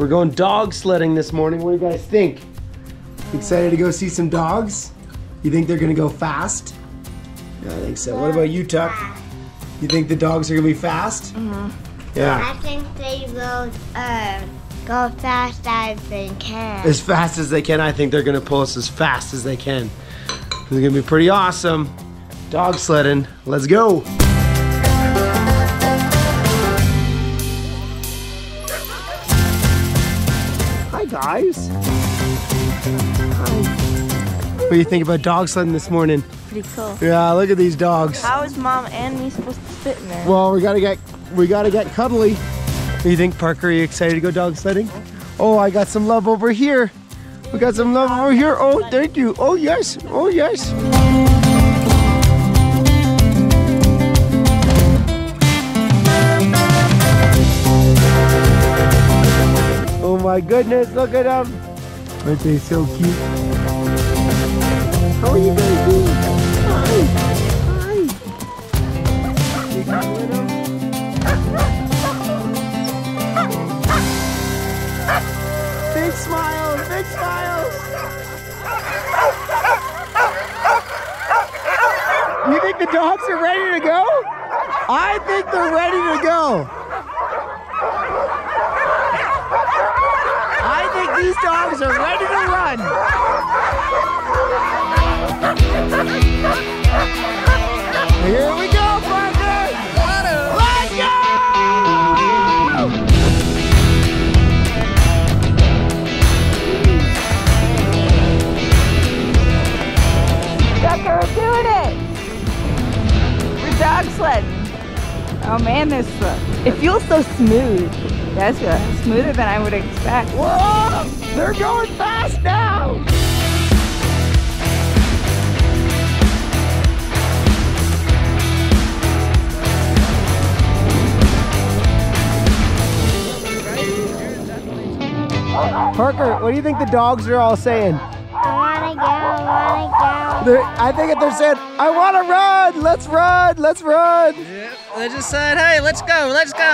We're going dog sledding this morning. What do you guys think? Excited to go see some dogs? You think they're gonna go fast? Yeah, I think so. What about you, Tuck? You think the dogs are gonna be fast? Mm-hmm. Yeah. I think they will uh, go fast as they can. As fast as they can. I think they're gonna pull us as fast as they can. It's gonna be pretty awesome. Dog sledding. Let's go. Guys. Hi. What do you think about dog sledding this morning? Pretty cool. Yeah, look at these dogs. How is mom and me supposed to fit in there? Well, we gotta get we gotta get cuddly. Do you think, Parker? Are you excited to go dog sledding? Oh, I got some love over here. We got some love over here. Oh, thank you. Oh yes. Oh yes. My goodness, look at them. Aren't they so cute? How are you guys doing? Hi. Hi. You got with 'em? Big smiles, big smiles. You think the dogs are ready to go? I think they're ready to go. I think these dogs are ready to run. Here we go, Parker. Let's go! Tucker, we're doing it! We're dog sledding. Oh man, this uh, it feels so smooth. That's uh, smoother than I would expect. Whoa! They're going fast now! Parker, what do you think the dogs are all saying? They're, I think if they're saying, I want to run! Let's run! Let's run! Yeah, they just said, hey, let's go, let's go.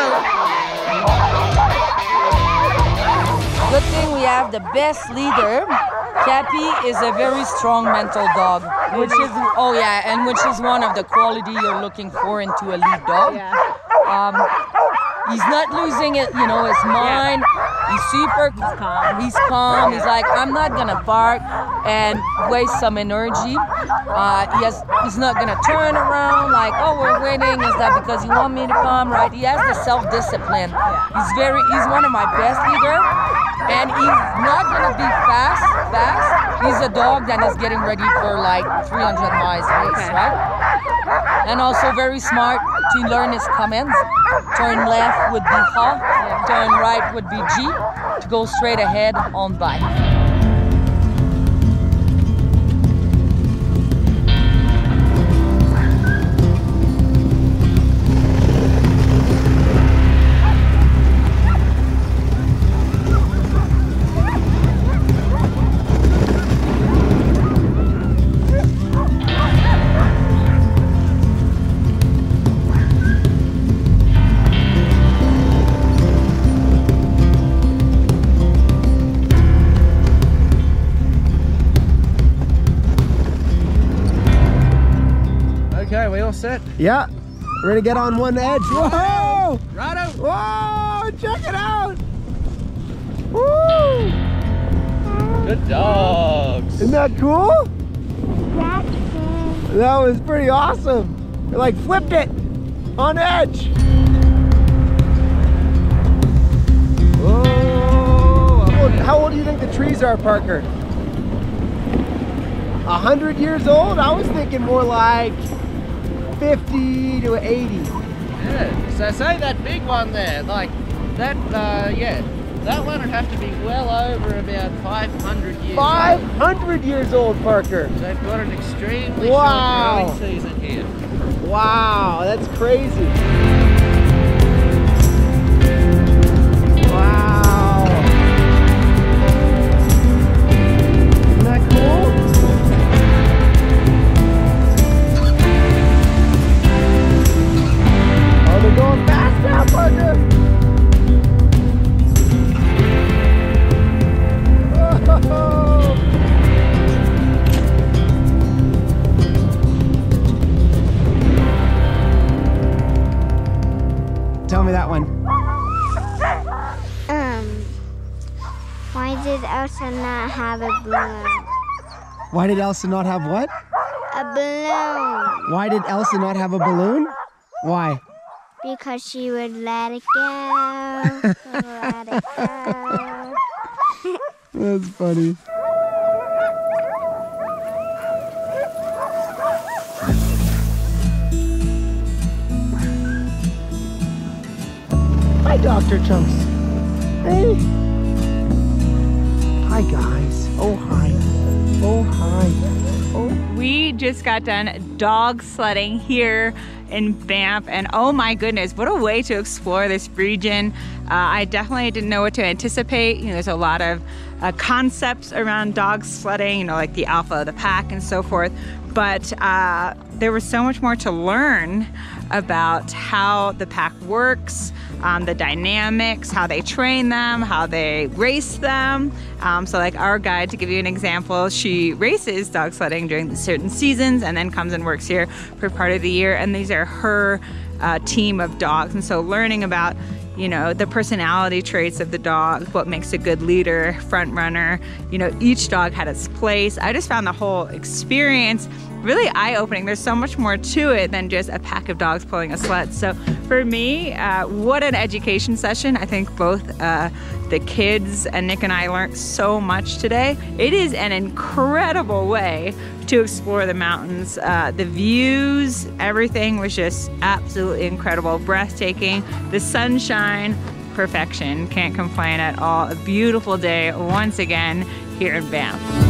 Good thing we have the best leader. Cappy is a very strong mental dog, which is oh yeah, and which is one of the quality you're looking for into a lead dog. Yeah. Um, he's not losing it, you know, his mind. He's super calm. He's calm. He's like, I'm not gonna bark and waste some energy. Uh, he has, he's not gonna turn around like, oh, we're winning. Is that because you want me to come? Right? He has the self-discipline. He's very, he's one of my best leaders, and he's not gonna be fast, fast. He's a dog that is getting ready for like 300 miles race, right? And also very smart to learn his commands. Turn left would be haw, turn right would be gee, to go straight ahead on bike. Okay, we all set? Yeah, we're gonna get on one edge. Whoa! Righto. Whoa! Check it out! Woo! Good dogs. Isn't that cool? go. That was pretty awesome. It like flipped it on edge. Whoa! How old, how old do you think the trees are, Parker? A hundred years old? I was thinking more like 50 to 80. Yeah. So say that big one there, like that, uh, yeah. That one would have to be well over about 500 years old. 500 years old, Parker. They've got an extremely Wow. short growing season here. Wow, that's crazy. Did Elsa not have a balloon? Why did Elsa not have what? A balloon. Why did Elsa not have a balloon? Why? Because she would let it go. let it go. That's funny. Hi, Dr. Chunks. Hey. Hi, guys. Oh, hi. Oh, hi. Oh. We just got done dog sledding here in Banff, and oh my goodness, what a way to explore this region. Uh, I definitely didn't know what to anticipate. You know, there's a lot of uh, concepts around dog sledding, you know, like the alpha of the pack and so forth. But uh, there was so much more to learn about how the pack works, um, the dynamics, how they train them, how they race them. Um, so, like our guide, to give you an example, she races dog sledding during certain seasons and then comes and works here for part of the year. And these are her uh, team of dogs. And so, learning about you know the personality traits of the dog what makes a good leader front runner you know each dog had its place. I just found the whole experience really eye-opening. There's so much more to it than just a pack of dogs pulling a sled. So for me uh, what an education session. I think both uh, the kids and nick and i learned so much today. It is an incredible way to explore the mountains. Uh, the views, everything was just absolutely incredible, breathtaking. The sunshine, perfection. Can't complain at all. A beautiful day once again here in Banff.